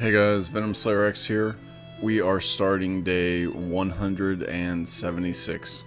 Hey guys, Venom Slayer X here. We are starting day 176.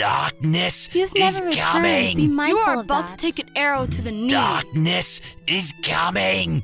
Darkness You've is never returned. Be coming. mindful You are of about that. to take an arrow to the knee. Darkness is coming.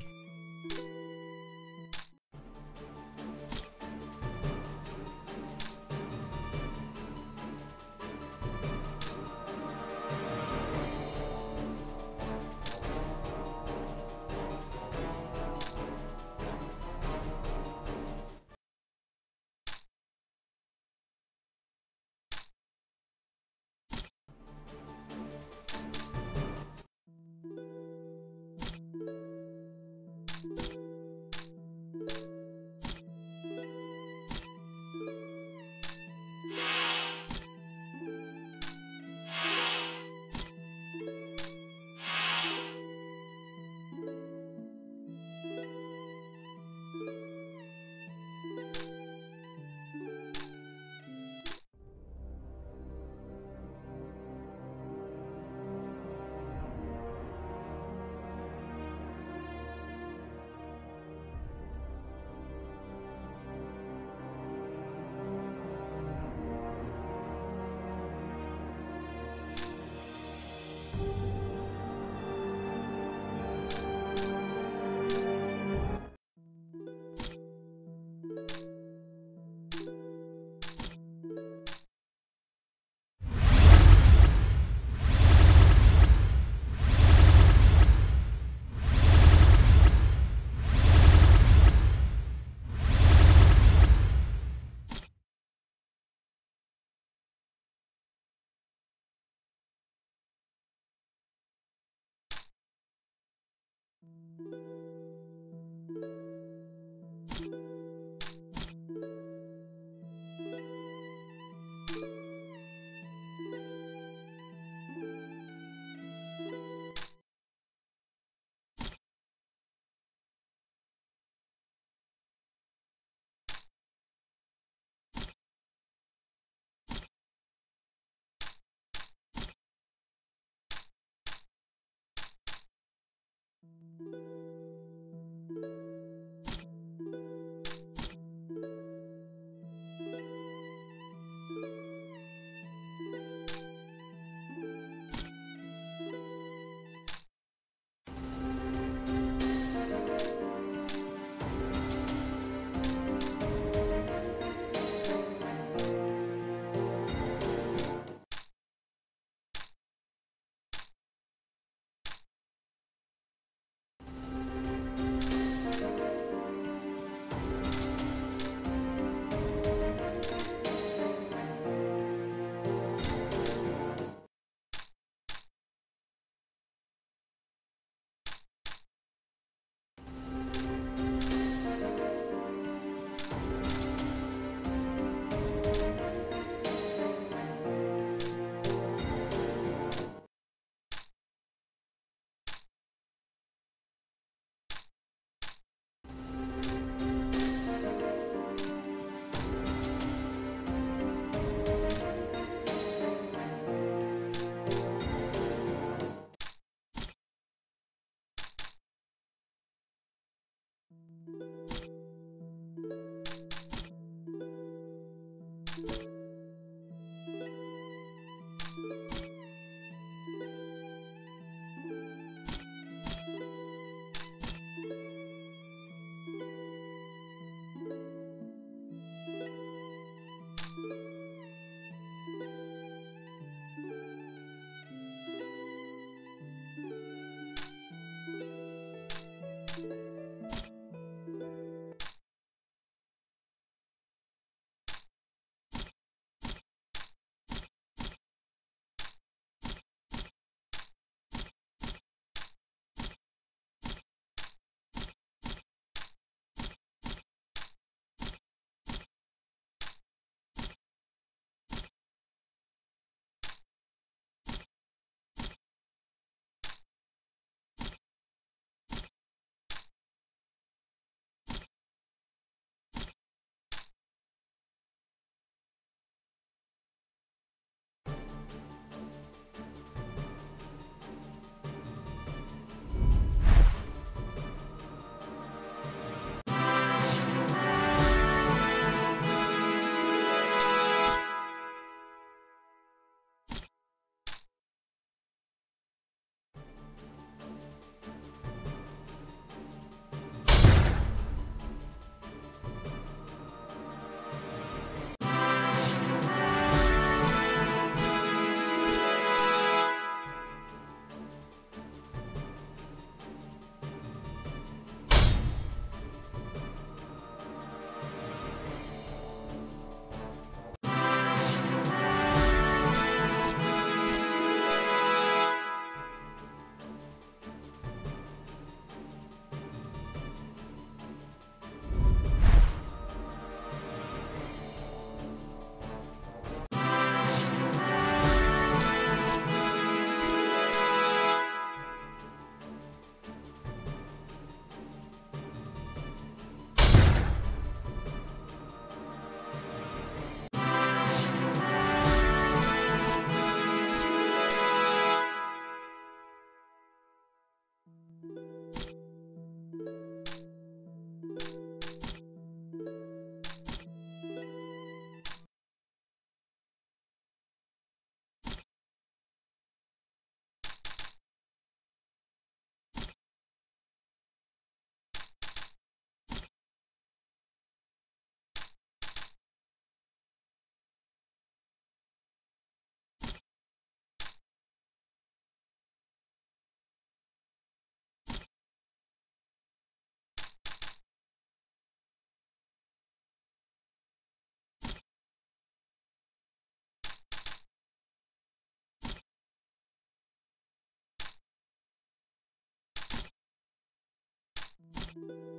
thank you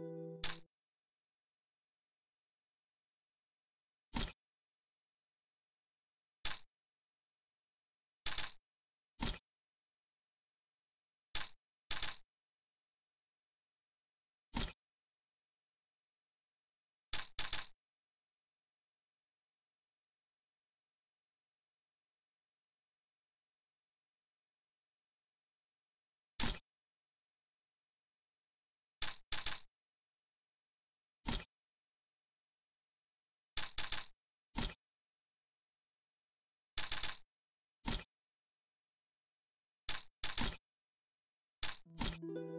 Thank you.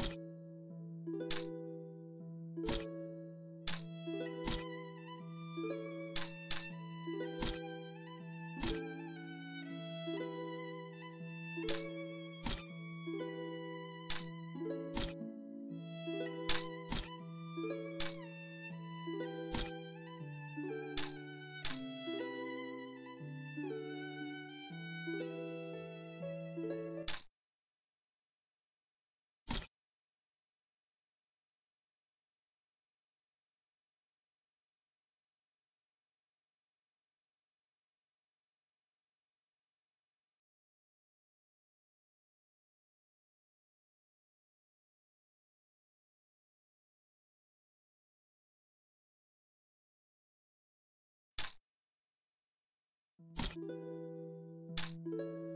you. Thank you.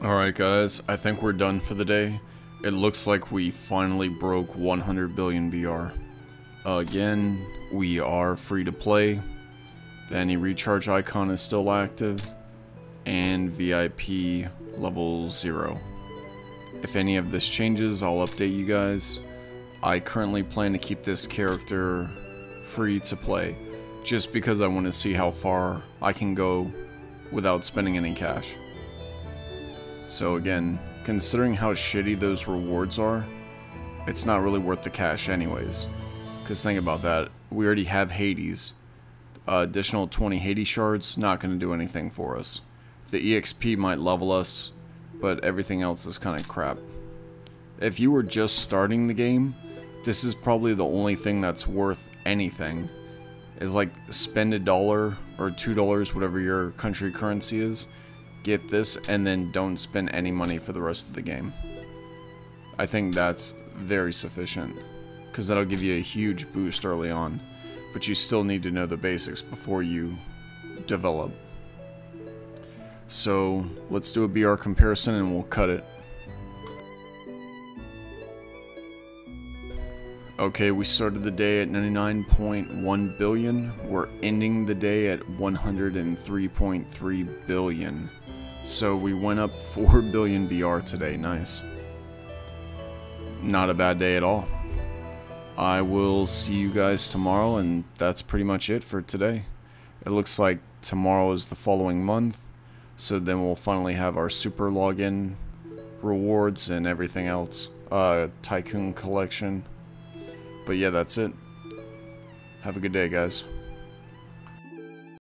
Alright guys, I think we're done for the day. It looks like we finally broke 100 billion BR. again, we are free to play. The any recharge icon is still active. And VIP level 0. If any of this changes, I'll update you guys. I currently plan to keep this character free to play. Just because I want to see how far I can go without spending any cash. So again, considering how shitty those rewards are, it's not really worth the cash anyways. Because think about that, we already have Hades. Uh, additional 20 Hades shards, not going to do anything for us. The EXP might level us, but everything else is kind of crap. If you were just starting the game, this is probably the only thing that's worth anything. Is like spend a dollar or two dollars, whatever your country currency is, get this, and then don't spend any money for the rest of the game. I think that's very sufficient, because that'll give you a huge boost early on, but you still need to know the basics before you develop. So let's do a BR comparison and we'll cut it. Okay, we started the day at 99.1 billion. We're ending the day at 103.3 billion. So we went up 4 billion BR today. Nice. Not a bad day at all. I will see you guys tomorrow, and that's pretty much it for today. It looks like tomorrow is the following month, so then we'll finally have our super login rewards and everything else. Uh, Tycoon collection. But yeah, that's it. Have a good day, guys.